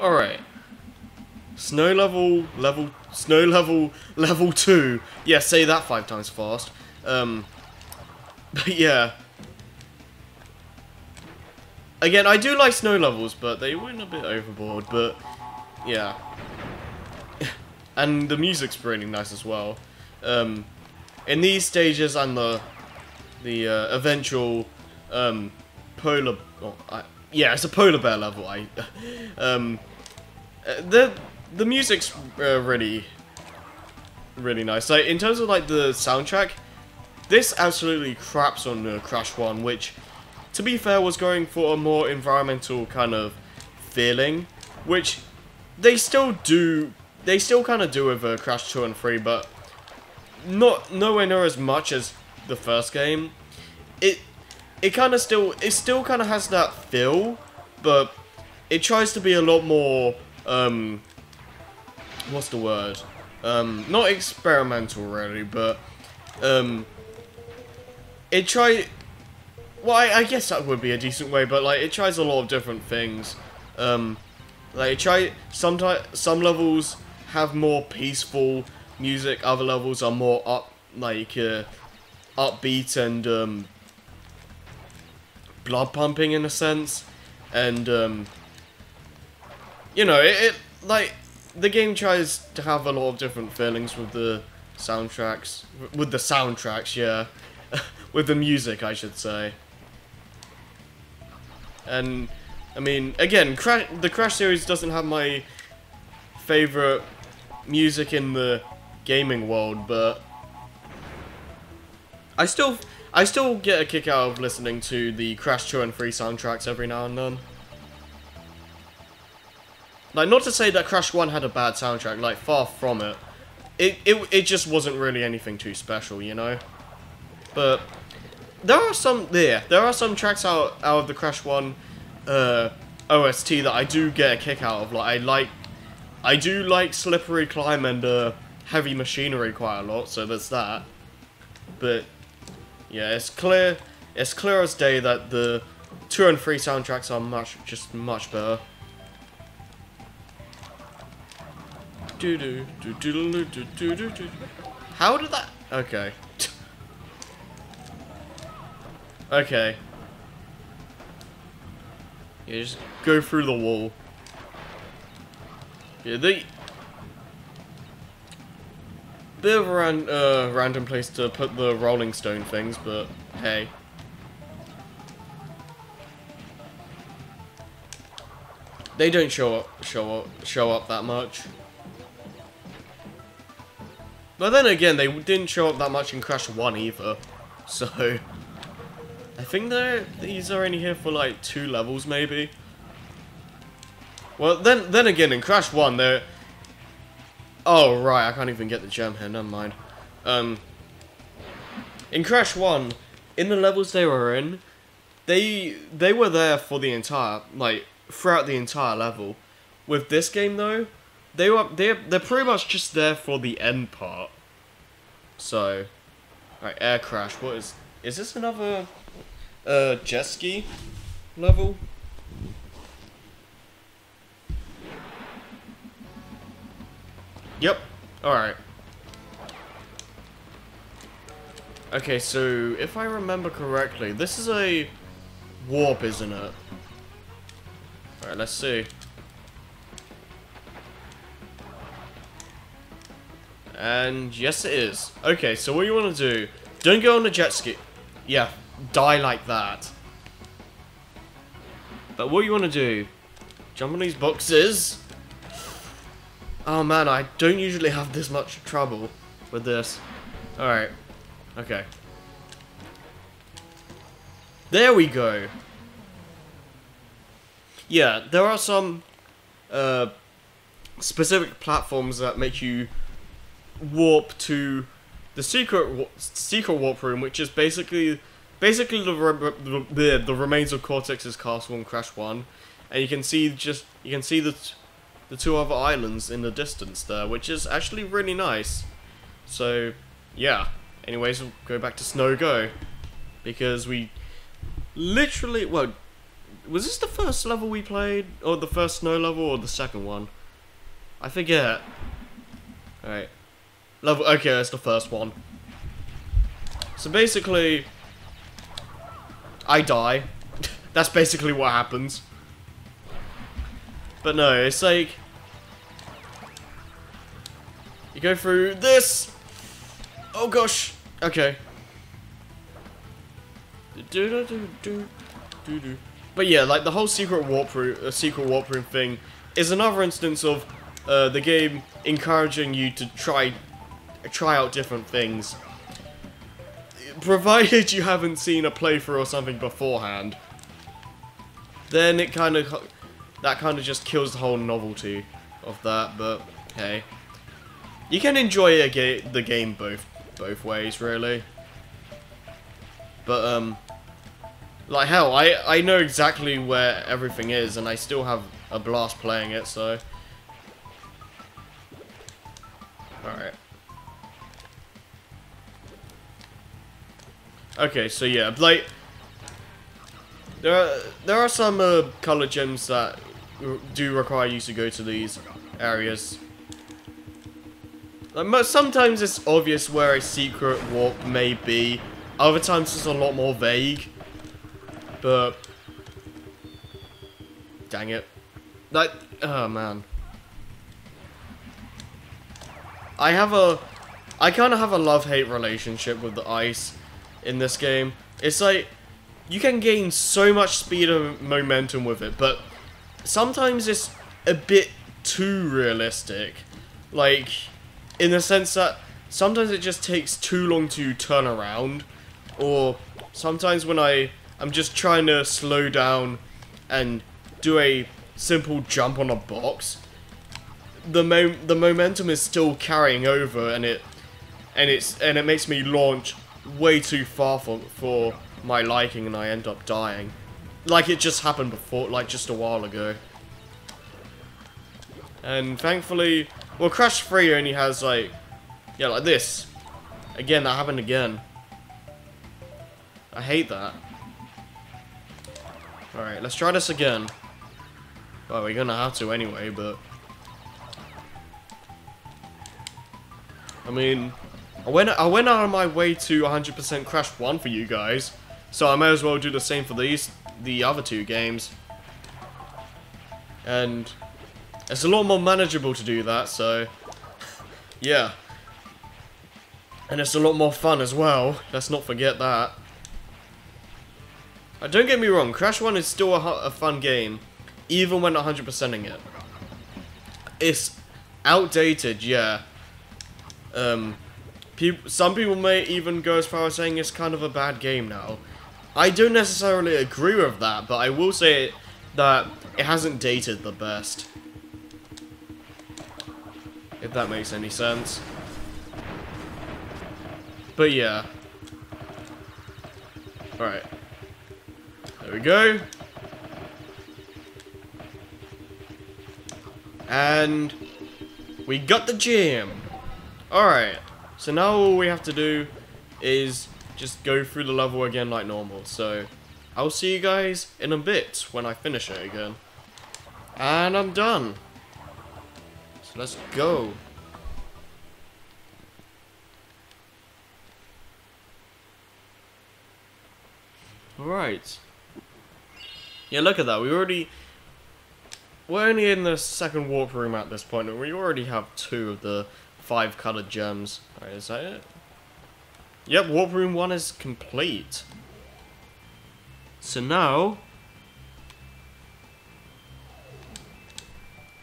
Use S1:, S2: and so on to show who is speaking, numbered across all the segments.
S1: Alright. Snow level, level, snow level, level 2. Yeah, say that five times fast. Um, but yeah. Again, I do like snow levels, but they went a bit overboard, but yeah. and the music's pretty nice as well. Um, in these stages and the the uh, eventual um, polar, oh, I, yeah, it's a polar bear level. I um, uh, the the music's uh, really really nice. Like in terms of like the soundtrack, this absolutely craps on uh, Crash One, which, to be fair, was going for a more environmental kind of feeling, which they still do. They still kind of do with uh, Crash Two and Three, but not nowhere near as much as the first game. It it kind of still it still kind of has that feel, but it tries to be a lot more um what's the word? Um not experimental really, but um it try well I, I guess that would be a decent way, but like it tries a lot of different things. Um like it try sometimes some levels have more peaceful music, other levels are more up like uh, upbeat and um blood pumping in a sense, and um, you know, it, it like the game tries to have a lot of different feelings with the soundtracks, with the soundtracks, yeah, with the music, I should say. And I mean, again, Crash, the Crash series doesn't have my favorite music in the gaming world, but I still I still get a kick out of listening to the Crash 2 and 3 soundtracks every now and then. Like, not to say that Crash 1 had a bad soundtrack, like, far from it. It, it, it just wasn't really anything too special, you know? But, there are some, there, there are some tracks out, out of the Crash 1 uh, OST that I do get a kick out of. Like, I like, I do like Slippery Climb and uh, Heavy Machinery quite a lot, so there's that. But, yeah, it's clear, it's clear as day that the two and three soundtracks are much, just much better. Do do do do do do do do. How did that? Okay. okay. You just go through the wall. Yeah, they bit of a ran uh, random place to put the Rolling Stone things, but hey. They don't show up, show up, show up that much. But then again, they didn't show up that much in Crash 1 either. So, I think these are only here for like two levels maybe. Well, then then again, in Crash 1, they're Oh, right, I can't even get the gem here, never mind. Um, in Crash 1, in the levels they were in, they they were there for the entire, like, throughout the entire level. With this game, though, they were, they're, they're pretty much just there for the end part. So, alright, air crash, what is, is this another, uh, jet ski level? Yep. Alright. Okay, so if I remember correctly, this is a warp, isn't it? Alright, let's see. And yes it is. Okay, so what you want to do, don't go on the jet ski. Yeah, die like that. But what you want to do, jump on these boxes. Oh man, I don't usually have this much trouble with this. Alright. Okay. There we go. Yeah, there are some uh, specific platforms that make you warp to the secret secret warp room, which is basically basically the the, the remains of Cortex's castle in Crash One, and you can see just you can see the the two other islands in the distance there, which is actually really nice. So, yeah. Anyways, we'll go back to Snow Go. Because we literally, well, Was this the first level we played? Or the first snow level or the second one? I forget. Alright. Level okay, that's the first one. So basically I die. that's basically what happens. But no, it's like you go through this. Oh gosh. Okay. But yeah, like the whole secret warp room, uh, secret warp room thing is another instance of uh, the game encouraging you to try try out different things, provided you haven't seen a playthrough or something beforehand. Then it kind of that kind of just kills the whole novelty of that. But hey, you can enjoy ga the game both both ways, really. But um, like hell, I I know exactly where everything is, and I still have a blast playing it. So, all right. Okay, so yeah, like there are there are some uh, color gems that do require you to go to these areas. Like sometimes it's obvious where a secret warp may be. Other times it's a lot more vague. But... Dang it. Like, oh man. I have a... I kind of have a love-hate relationship with the ice in this game. It's like, you can gain so much speed and momentum with it, but sometimes it's a bit too realistic. Like, in the sense that sometimes it just takes too long to turn around, or sometimes when I I'm just trying to slow down and do a simple jump on a box. The mo the momentum is still carrying over, and it and it's and it makes me launch way too far for for my liking, and I end up dying, like it just happened before, like just a while ago. And thankfully, well, Crash 3 only has like, yeah, like this. Again, that happened again. I hate that. Alright, let's try this again. Well, we're gonna have to anyway, but... I mean, I went, I went out of my way to 100% Crash 1 for you guys, so I may as well do the same for these, the other two games. And it's a lot more manageable to do that, so yeah. And it's a lot more fun as well, let's not forget that. Uh, don't get me wrong, Crash 1 is still a, a fun game, even when 100%ing it. It's outdated, yeah. Um, pe some people may even go as far as saying it's kind of a bad game now. I don't necessarily agree with that, but I will say that it hasn't dated the best. If that makes any sense. But yeah. Alright. There we go. And we got the gem. Alright. So now all we have to do is just go through the level again like normal. So I'll see you guys in a bit when I finish it again. And I'm done. So let's go. Alright. Yeah, look at that. We already... We're only in the second warp room at this point, and we already have two of the five colored gems. Alright, is that it? Yep, warp room one is complete. So now...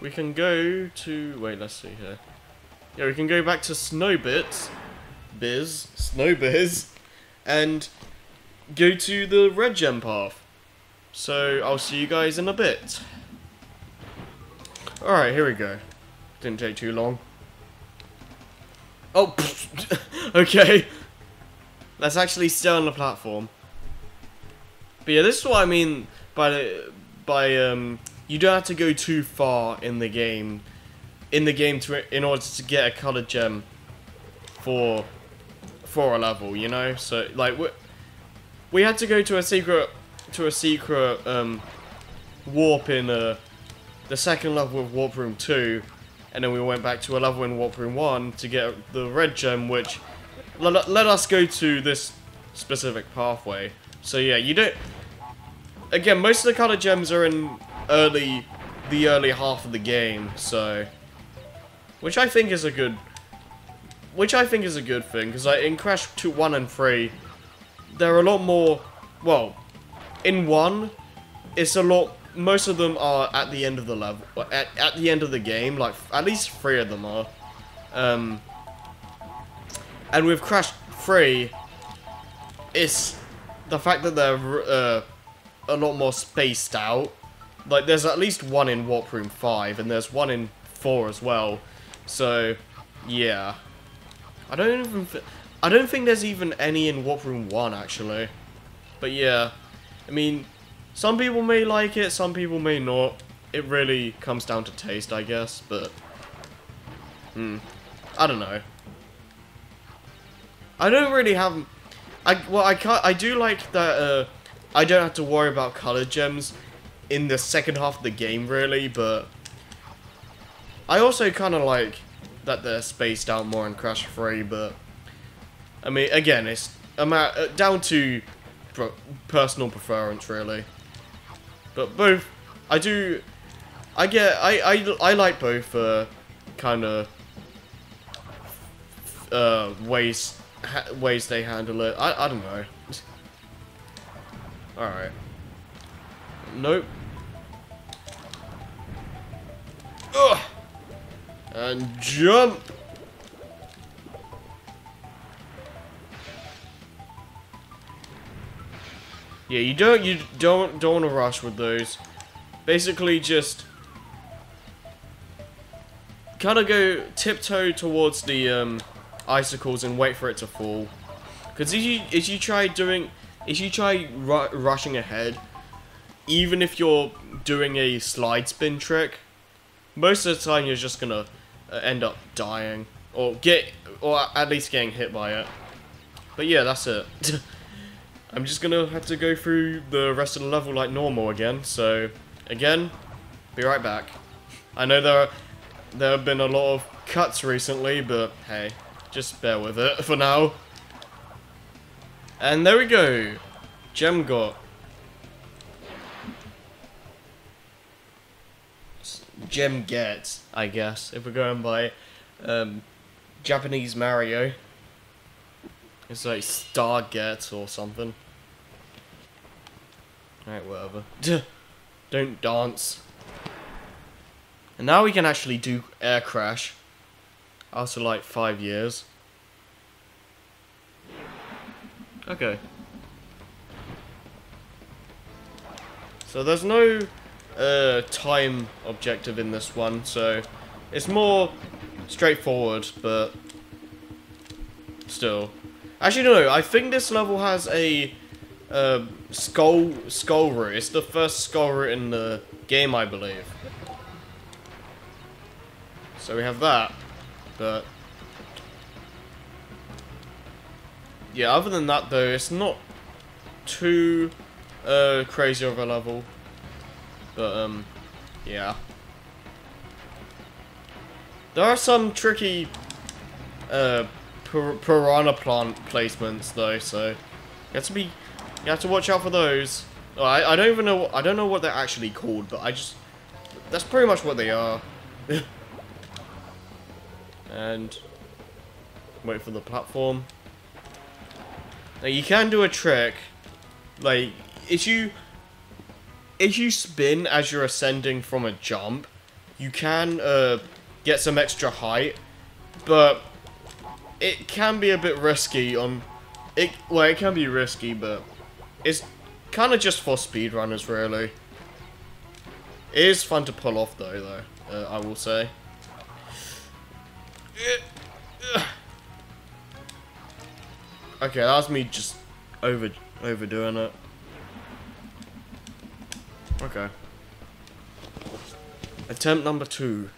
S1: We can go to... Wait, let's see here. Yeah, we can go back to Snowbit. Biz. Snowbiz. And go to the red gem path. So I'll see you guys in a bit. Alright, here we go. Didn't take too long. Oh, okay. Let's actually still on the platform. But yeah, this is what I mean by by um you don't have to go too far in the game in the game to in order to get a colored gem for for a level, you know? So like we we had to go to a secret to a secret um, warp in uh, the second level of Warp Room 2, and then we went back to a level in Warp Room 1 to get the red gem, which let, let us go to this specific pathway. So yeah, you don't... Again, most of the color gems are in early, the early half of the game, so... Which I think is a good... Which I think is a good thing, because like, in Crash 2, 1 and 3, there are a lot more... Well, in 1, it's a lot... Most of them are at the end of the level, at, at the end of the game, like, at least three of them are. Um, and with Crash 3, it's the fact that they're uh, a lot more spaced out. Like, there's at least one in Warp Room 5, and there's one in 4 as well. So, yeah. I don't even... I don't think there's even any in Warp Room 1, actually. But yeah. I mean, some people may like it, some people may not. It really comes down to taste, I guess, but... Hmm. I don't know. I don't really have... I Well, I can't... I do like that uh, I don't have to worry about color gems in the second half of the game, really, but... I also kind of like that they're spaced out more in Crash 3, but... I mean, again, it's a uh, down to personal preference, really. But both... I do... I get... I, I, I like both, uh, kind of... Uh, ways ways they handle it. I, I don't know. Alright. Nope. Ugh! And jump! Yeah, you don't you don't don't want to rush with those. Basically just kind of go tiptoe towards the um icicles and wait for it to fall. Because if you if you try doing if you try ru rushing ahead, even if you're doing a slide spin trick, most of the time you're just gonna uh, end up dying or get or at least getting hit by it. But yeah, that's it. I'm just gonna have to go through the rest of the level like normal again. So again, be right back. I know there are, there have been a lot of cuts recently, but hey. Just bear with it for now. And there we go. Gem got. Gem gets, I guess, if we're going by um, Japanese Mario. It's like Star Get or something. Alright, whatever. Don't dance. And now we can actually do air crash after like five years. Okay. So there's no uh, time objective in this one, so it's more straightforward, but still. Actually, no, I think this level has a uh, skull skull route. It's the first skull route in the game, I believe. So we have that. But yeah, other than that though, it's not too uh, crazy of a level. But um, yeah. There are some tricky uh, piranha plant placements though, so you have to be, you have to watch out for those. Oh, I I don't even know I don't know what they're actually called, but I just that's pretty much what they are. and wait for the platform. Now you can do a trick, like if you if you spin as you're ascending from a jump, you can uh, get some extra height, but it can be a bit risky on it. Well, it can be risky, but it's kind of just for speedrunners, really. It is fun to pull off, though. Though uh, I will say. Okay, that was me just over overdoing it. Okay. Attempt number two.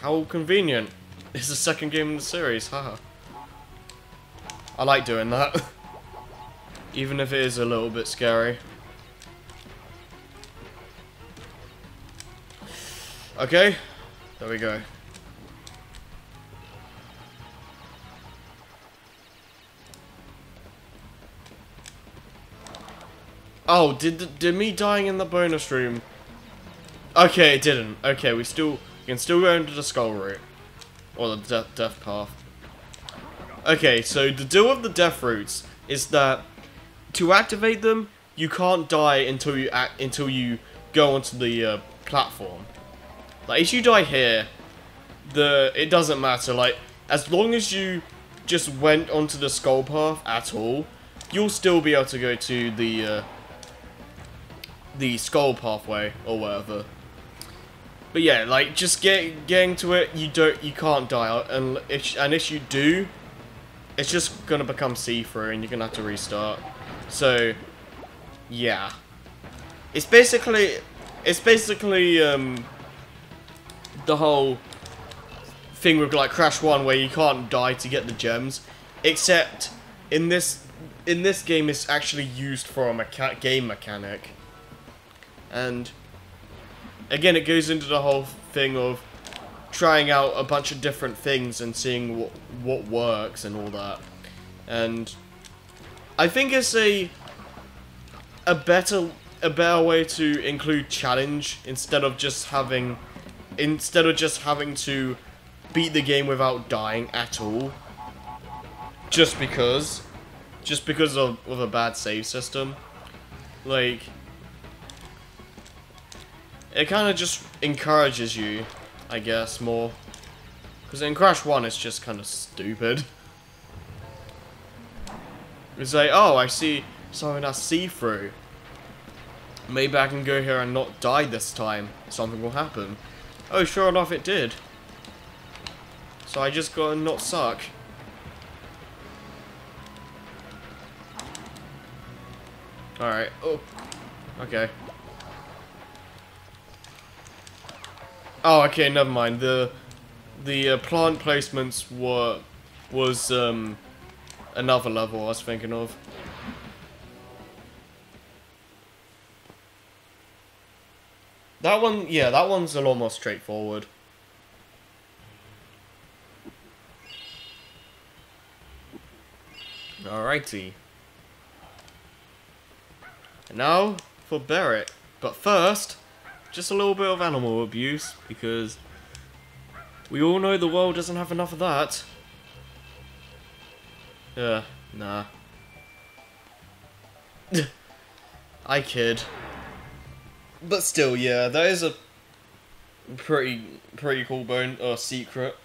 S1: How convenient. It's the second game in the series, haha. I like doing that. Even if it is a little bit scary. Okay, there we go. Oh, did did me dying in the bonus room? Okay, it didn't. Okay, we still we can still go into the skull route or the death, death path. Okay, so the deal with the death routes is that to activate them, you can't die until you act until you go onto the uh, platform. Like if you die here, the it doesn't matter. Like as long as you just went onto the skull path at all, you'll still be able to go to the uh, the skull pathway or whatever. But yeah, like just get getting to it, you don't you can't die, and if and if you do, it's just gonna become see-through, and you're gonna have to restart. So, yeah, it's basically it's basically um the whole thing with like Crash One where you can't die to get the gems, except in this in this game it's actually used for a mecha game mechanic. And again, it goes into the whole thing of trying out a bunch of different things and seeing what what works and all that. And I think it's a a better a better way to include challenge instead of just having instead of just having to beat the game without dying at all. Just because just because of, of a bad save system. Like it kind of just encourages you, I guess, more. Because in Crash 1, it's just kind of stupid. It's like, oh, I see something that's see-through. Maybe I can go here and not die this time. Something will happen. Oh, sure enough, it did. So I just gotta not suck. Alright. Oh. Okay. Oh, okay, never mind. The the uh, plant placements were was um another level I was thinking of. That one, yeah, that one's a lot more straightforward. Alrighty. And now for Bear It. But first, just a little bit of animal abuse because we all know the world doesn't have enough of that. Yeah, nah. I kid. But still, yeah, that is a pretty pretty cool bone or secret.